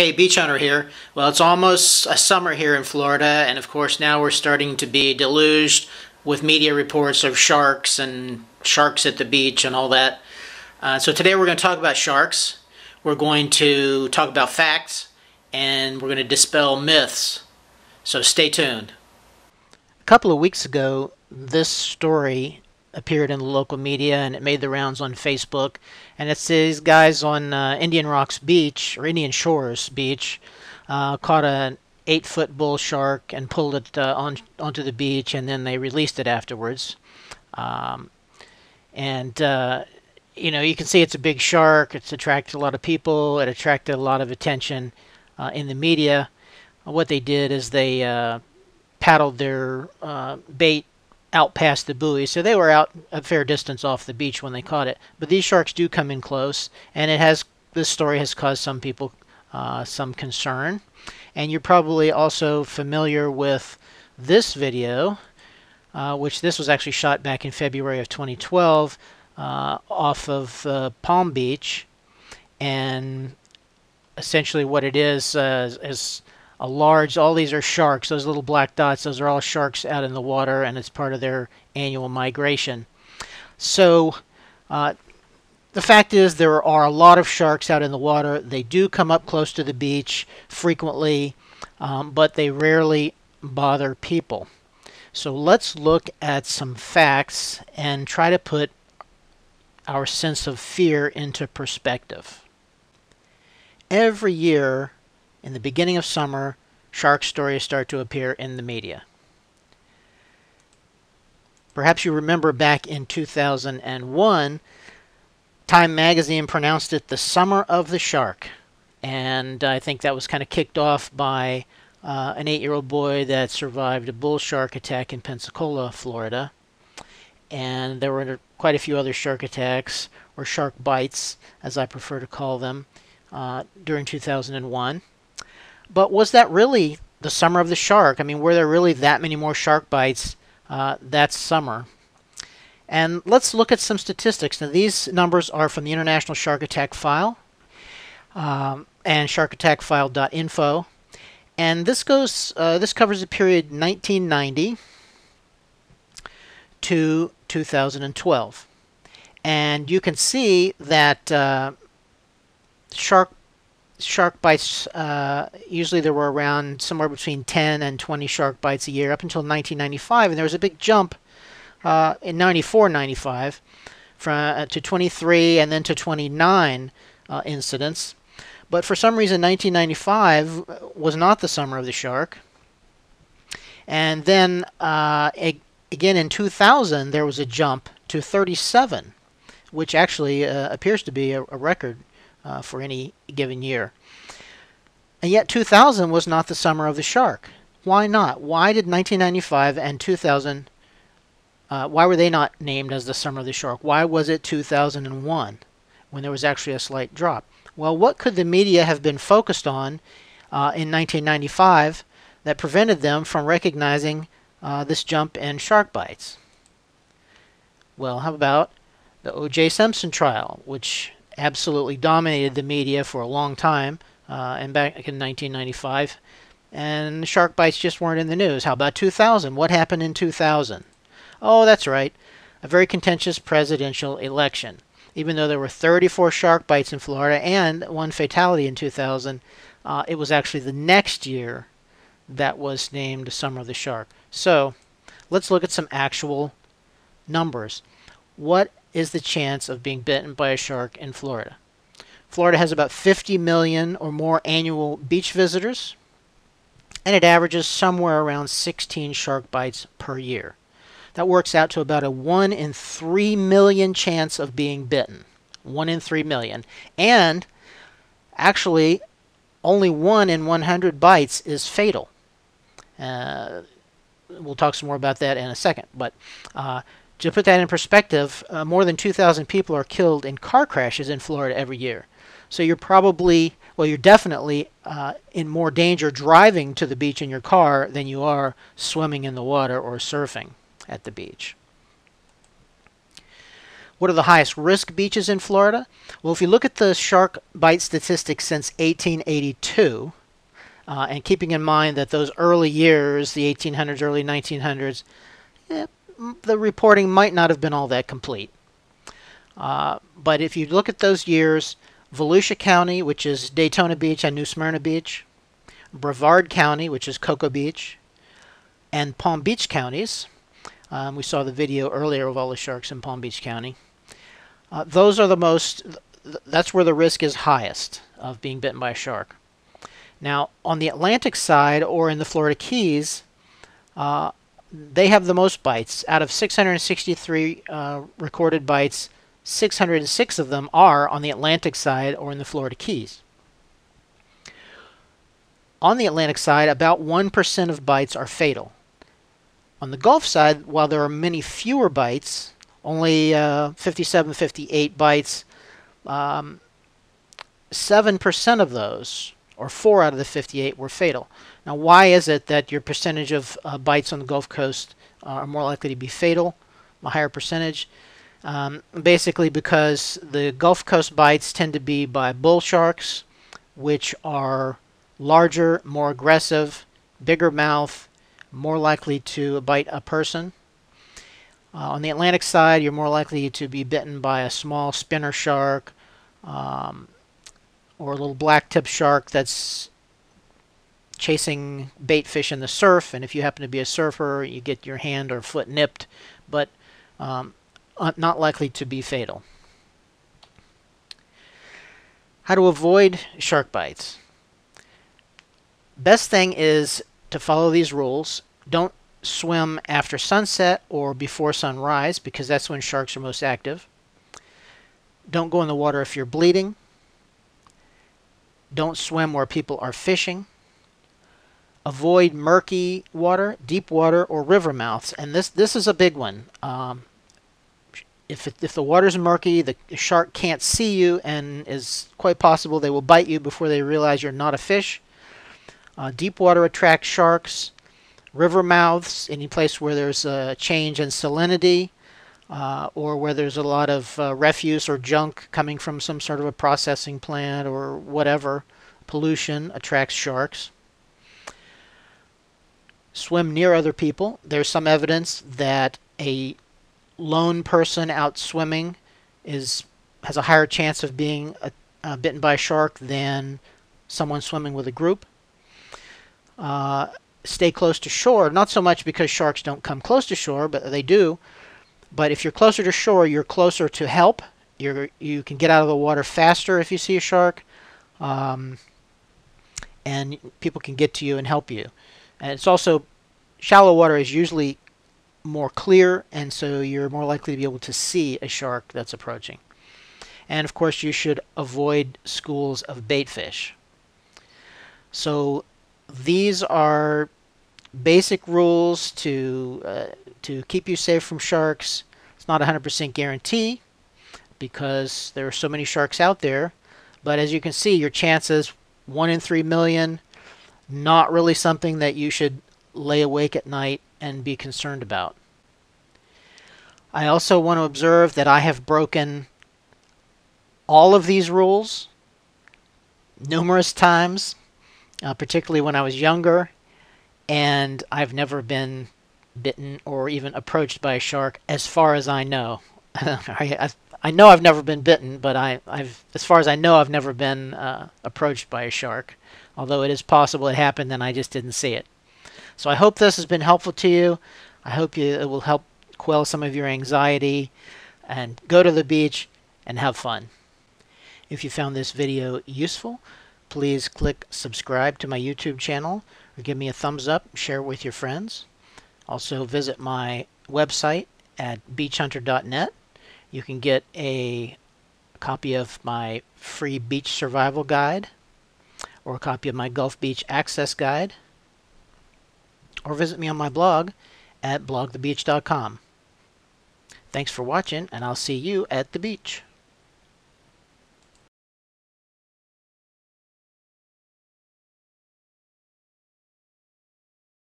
Hey, Beach Hunter here. Well, it's almost a summer here in Florida, and of course, now we're starting to be deluged with media reports of sharks and sharks at the beach and all that. Uh, so, today we're going to talk about sharks. We're going to talk about facts, and we're going to dispel myths. So, stay tuned. A couple of weeks ago, this story appeared in the local media and it made the rounds on Facebook. And it's these guys on uh, Indian Rocks Beach or Indian Shores Beach uh, caught an eight foot bull shark and pulled it uh, on onto the beach and then they released it afterwards. Um, and uh, you know you can see it's a big shark. It's attracted a lot of people. It attracted a lot of attention uh, in the media. What they did is they uh, paddled their bait out past the buoy, so they were out a fair distance off the beach when they caught it. But these sharks do come in close, and it has this story has caused some people uh, some concern. And you're probably also familiar with this video, uh, which this was actually shot back in February of 2012 uh, off of uh, Palm Beach, and essentially what it is uh, is a large, all these are sharks. Those little black dots, those are all sharks out in the water, and it's part of their annual migration. So, uh, the fact is, there are a lot of sharks out in the water. They do come up close to the beach frequently, um, but they rarely bother people. So, let's look at some facts and try to put our sense of fear into perspective. Every year, in the beginning of summer, shark stories start to appear in the media. Perhaps you remember back in 2001, Time magazine pronounced it the summer of the shark. And I think that was kind of kicked off by uh, an eight year old boy that survived a bull shark attack in Pensacola, Florida. And there were quite a few other shark attacks, or shark bites, as I prefer to call them, uh, during 2001. But was that really the summer of the shark? I mean, were there really that many more shark bites uh, that summer? And let's look at some statistics. Now, these numbers are from the International Shark Attack File um, and sharkattackfile.info. And this goes, uh, this covers the period 1990 to 2012. And you can see that uh, shark shark bites, uh, usually there were around somewhere between 10 and 20 shark bites a year up until 1995. And there was a big jump uh, in 94 95 from, uh, to 23 and then to 29 uh, incidents. But for some reason, 1995 was not the summer of the shark. And then uh, again in 2000, there was a jump to 37, which actually uh, appears to be a, a record uh, for any given year. And yet 2000 was not the summer of the shark. Why not? Why did 1995 and 2000, uh, why were they not named as the summer of the shark? Why was it 2001 when there was actually a slight drop? Well, what could the media have been focused on uh, in 1995 that prevented them from recognizing uh, this jump in shark bites? Well, how about the O.J. Simpson trial, which absolutely dominated the media for a long time, uh, and back in 1995. And shark bites just weren't in the news. How about 2000? What happened in 2000? Oh, that's right, a very contentious presidential election. Even though there were 34 shark bites in Florida and one fatality in 2000, uh, it was actually the next year that was named Summer of the Shark. So let's look at some actual numbers. What is the chance of being bitten by a shark in Florida. Florida has about 50 million or more annual beach visitors, and it averages somewhere around 16 shark bites per year. That works out to about a 1 in 3 million chance of being bitten. 1 in 3 million. And actually, only 1 in 100 bites is fatal. Uh, we'll talk some more about that in a second. But uh, to put that in perspective, uh, more than 2,000 people are killed in car crashes in Florida every year. So you're probably, well, you're definitely uh, in more danger driving to the beach in your car than you are swimming in the water or surfing at the beach. What are the highest risk beaches in Florida? Well, if you look at the shark bite statistics since 1882, uh, and keeping in mind that those early years, the 1800s, early 1900s, eh, the reporting might not have been all that complete. Uh, but if you look at those years, Volusia County, which is Daytona Beach and New Smyrna Beach, Brevard County, which is Cocoa Beach, and Palm Beach counties. Um, we saw the video earlier of all the sharks in Palm Beach County. Uh, those are the most, that's where the risk is highest of being bitten by a shark. Now, on the Atlantic side or in the Florida Keys, uh, they have the most bites. Out of 663 uh, recorded bites, 606 of them are on the Atlantic side or in the Florida Keys. On the Atlantic side, about 1% of bites are fatal. On the Gulf side, while there are many fewer bites, only uh, 57, 58 bites, um, 7% of those, or 4 out of the 58, were fatal. Now, why is it that your percentage of uh, bites on the Gulf Coast are more likely to be fatal, a higher percentage? Um, basically, because the Gulf Coast bites tend to be by bull sharks, which are larger, more aggressive, bigger mouth, more likely to bite a person. Uh, on the Atlantic side, you're more likely to be bitten by a small spinner shark um, or a little black tip shark that's chasing bait fish in the surf. And if you happen to be a surfer, you get your hand or foot nipped, but um, not likely to be fatal. How to avoid shark bites. Best thing is to follow these rules. Don't swim after sunset or before sunrise because that's when sharks are most active. Don't go in the water if you're bleeding. Don't swim where people are fishing. Avoid murky water, deep water, or river mouths. And this, this is a big one. Um, if, if the water's murky, the shark can't see you, and is quite possible they will bite you before they realize you're not a fish. Uh, deep water attracts sharks river mouths, any place where there's a change in salinity uh, or where there's a lot of uh, refuse or junk coming from some sort of a processing plant or whatever, pollution attracts sharks. Swim near other people. There's some evidence that a lone person out swimming is has a higher chance of being uh, uh bitten by a shark than someone swimming with a group. Uh, stay close to shore, not so much because sharks don't come close to shore, but they do. But if you're closer to shore, you're closer to help. You're, you can get out of the water faster if you see a shark. Um, and people can get to you and help you. And it's also, shallow water is usually more clear, and so you're more likely to be able to see a shark that's approaching. And of course, you should avoid schools of bait fish. So these are basic rules to uh, to keep you safe from sharks. It's not a 100% guarantee because there are so many sharks out there. But as you can see, your chances one in three million, not really something that you should lay awake at night and be concerned about. I also want to observe that I have broken all of these rules numerous times uh, particularly when I was younger, and I've never been bitten or even approached by a shark, as far as I know. I, I, know I've never been bitten, but I, have as far as I know, I've never been uh, approached by a shark. Although it is possible it happened and I just didn't see it. So I hope this has been helpful to you. I hope you, it will help quell some of your anxiety and go to the beach and have fun. If you found this video useful, please click subscribe to my YouTube channel or give me a thumbs up, share it with your friends. Also visit my website at beachhunter.net. You can get a copy of my free beach survival guide or a copy of my Gulf Beach Access Guide or visit me on my blog at blogthebeach.com. Thanks for watching and I'll see you at the beach.